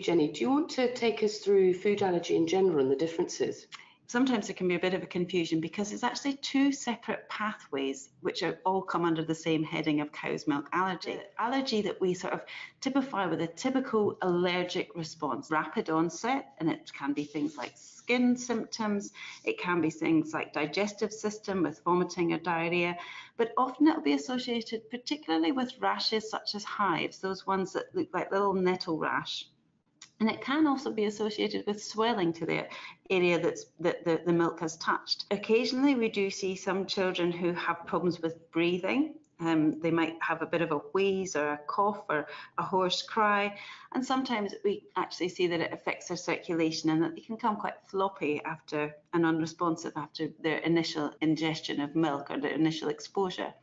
Jenny, do you want to take us through food allergy in general and the differences? sometimes there can be a bit of a confusion because it's actually two separate pathways which are all come under the same heading of cow's milk allergy. The allergy that we sort of typify with a typical allergic response, rapid onset, and it can be things like skin symptoms, it can be things like digestive system with vomiting or diarrhea, but often it'll be associated particularly with rashes such as hives, those ones that look like little nettle rash and it can also be associated with swelling to the area that's, that the, the milk has touched. Occasionally, we do see some children who have problems with breathing. Um, they might have a bit of a wheeze or a cough or a hoarse cry. And sometimes we actually see that it affects their circulation and that they can come quite floppy after and unresponsive after their initial ingestion of milk or their initial exposure.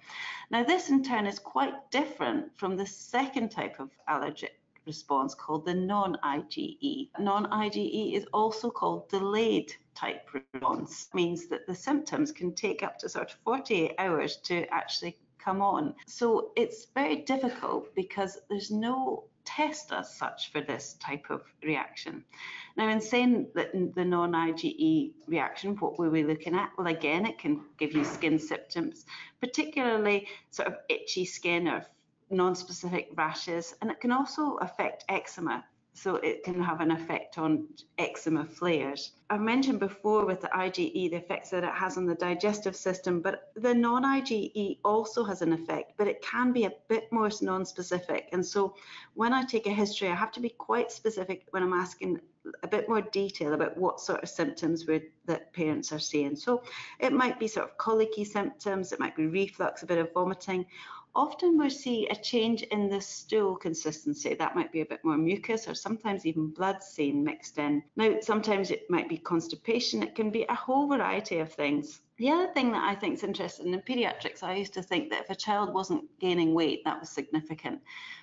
Now, this in turn is quite different from the second type of allergic response called the non-IgE. Non-IgE is also called delayed type response. It means that the symptoms can take up to sort of 48 hours to actually come on. So it's very difficult because there's no test as such for this type of reaction. Now, in saying that the non-IgE reaction, what were we looking at? Well, again, it can give you skin symptoms, particularly sort of itchy skin or non-specific rashes, and it can also affect eczema. So it can have an effect on eczema flares. I've mentioned before with the IgE the effects that it has on the digestive system, but the non-IgE also has an effect, but it can be a bit more non-specific. And so when I take a history, I have to be quite specific when I'm asking a bit more detail about what sort of symptoms that parents are seeing. So it might be sort of colicky symptoms, it might be reflux, a bit of vomiting, often we see a change in the stool consistency. That might be a bit more mucus or sometimes even blood seen mixed in. Now, sometimes it might be constipation. It can be a whole variety of things. The other thing that I think is interesting in pediatrics, I used to think that if a child wasn't gaining weight, that was significant.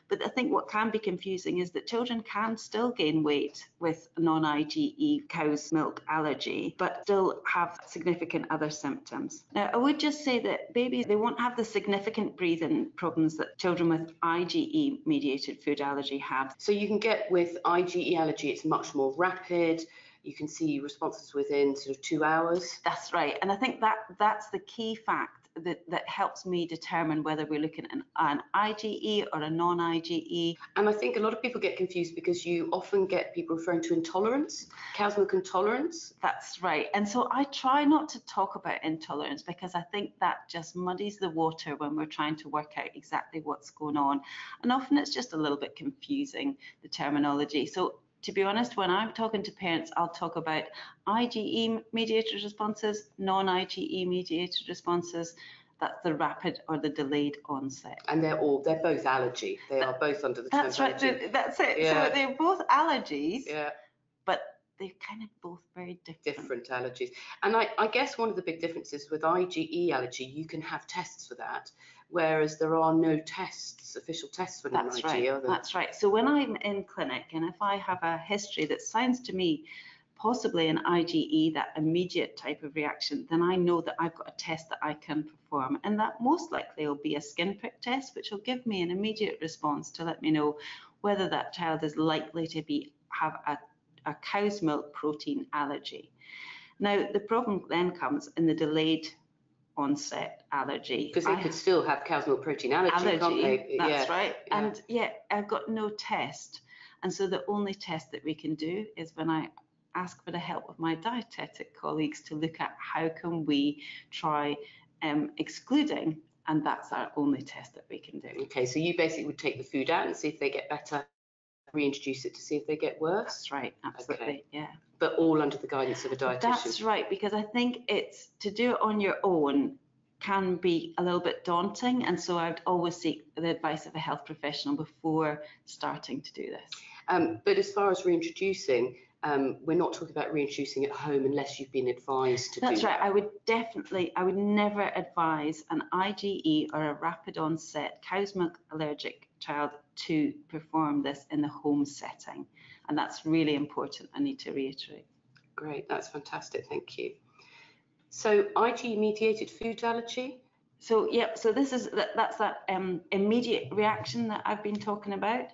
But I think what can be confusing is that children can still gain weight with non-IgE cow's milk allergy, but still have significant other symptoms. Now, I would just say that babies, they won't have the significant breathing problems that children with IgE mediated food allergy have. So you can get with IgE allergy, it's much more rapid, you can see responses within sort of two hours. That's right. And I think that that's the key fact that, that helps me determine whether we're looking at an, an IgE or a non-IgE. And I think a lot of people get confused because you often get people referring to intolerance, cow's milk intolerance. That's right. And so I try not to talk about intolerance because I think that just muddies the water when we're trying to work out exactly what's going on. And often it's just a little bit confusing, the terminology. So to be honest, when I'm talking to parents, I'll talk about IgE mediated responses, non-IgE mediated responses. That's the rapid or the delayed onset. And they're all, they're both allergy. They that, are both under the That's right. Allergy. That's it. Yeah. So they're both allergies. Yeah. But they're kind of both very different. Different allergies. And I, I guess one of the big differences with IgE allergy, you can have tests for that whereas there are no tests, official tests for That's right. That's right. So when I'm in clinic and if I have a history that sounds to me possibly an IgE, that immediate type of reaction, then I know that I've got a test that I can perform. And that most likely will be a skin prick test, which will give me an immediate response to let me know whether that child is likely to be have a, a cow's milk protein allergy. Now, the problem then comes in the delayed onset allergy. Because they I could still have cow's milk protein allergy, allergy can't they? That's yeah. right. Yeah. And yet I've got no test. And so the only test that we can do is when I ask for the help of my dietetic colleagues to look at how can we try um, excluding and that's our only test that we can do. Okay, so you basically would take the food out and see if they get better, reintroduce it to see if they get worse? That's right, absolutely, okay. yeah but all under the guidance of a dietitian. That's right, because I think it's to do it on your own can be a little bit daunting, and so I'd always seek the advice of a health professional before starting to do this. Um, but as far as reintroducing, um, we're not talking about reintroducing at home unless you've been advised to That's do right. That. I would definitely, I would never advise an IgE or a rapid onset cow's milk allergic child to perform this in the home setting. And that's really important, I need to reiterate. Great, that's fantastic, thank you. So IgE mediated food allergy? So, yeah, so this is, that, that's that um, immediate reaction that I've been talking about.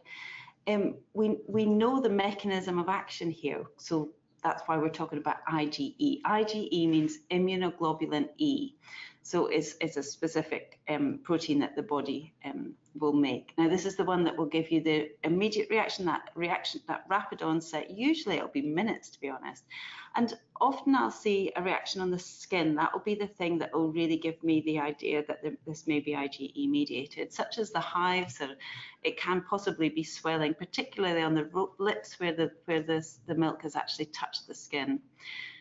Um, we, we know the mechanism of action here. So that's why we're talking about IgE. IgE means immunoglobulin E. So it's, it's a specific um, protein that the body um, will make. Now this is the one that will give you the immediate reaction, that reaction, that rapid onset. Usually it'll be minutes to be honest. And often I'll see a reaction on the skin. That will be the thing that will really give me the idea that this may be IgE mediated, such as the hives or it can possibly be swelling, particularly on the lips where the, where this, the milk has actually touched the skin.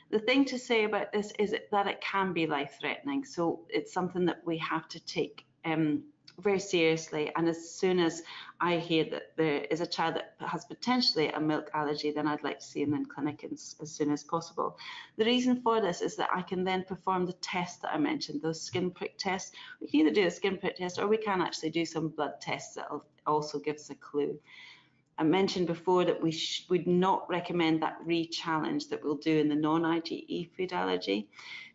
The thing to say about this is that it can be life threatening. So it's something that we have to take um, very seriously. And as soon as I hear that there is a child that has potentially a milk allergy, then I'd like to see them in clinic as, as soon as possible. The reason for this is that I can then perform the test that I mentioned, those skin prick tests. We can either do a skin prick test or we can actually do some blood tests that also give us a clue. I mentioned before that we would not recommend that re-challenge that we'll do in the non-IgE food allergy.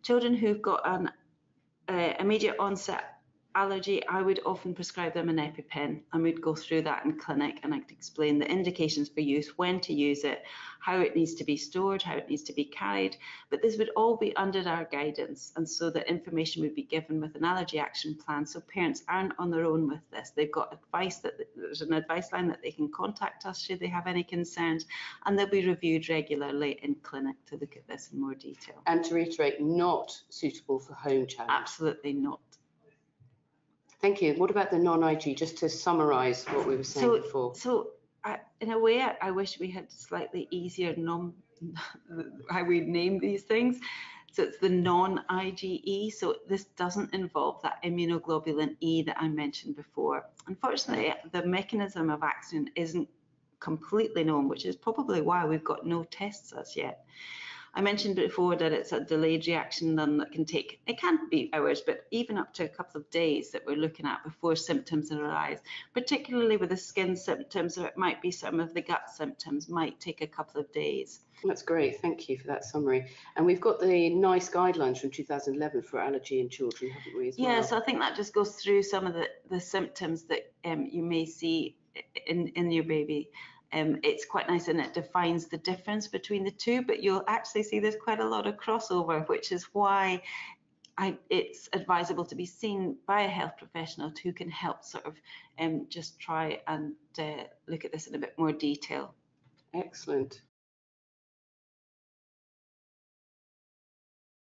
Children who've got an uh, immediate onset allergy, I would often prescribe them an EpiPen and we'd go through that in clinic and I'd explain the indications for use, when to use it, how it needs to be stored, how it needs to be carried. But this would all be under our guidance and so the information would be given with an allergy action plan so parents aren't on their own with this. They've got advice that there's an advice line that they can contact us should they have any concerns and they'll be reviewed regularly in clinic to look at this in more detail. And to reiterate, not suitable for home challenge? Absolutely not. Thank you. What about the non-IG, just to summarise what we were saying So- before? So I, in a way, I, I wish we had slightly easier how we name these things. So it's the non-IgE. So this doesn't involve that immunoglobulin E that I mentioned before. Unfortunately, the mechanism of action isn't completely known, which is probably why we've got no tests as yet. I mentioned before that it's a delayed reaction then that can take, it can be hours, but even up to a couple of days that we're looking at before symptoms arise, particularly with the skin symptoms, or it might be some of the gut symptoms, might take a couple of days. That's great. Thank you for that summary. And we've got the NICE guidelines from 2011 for allergy in children, haven't we? As yeah, well? so I think that just goes through some of the, the symptoms that um, you may see in, in your baby um, it's quite nice and it defines the difference between the two, but you'll actually see there's quite a lot of crossover, which is why I, it's advisable to be seen by a health professional who can help sort of um, just try and uh, look at this in a bit more detail. Excellent.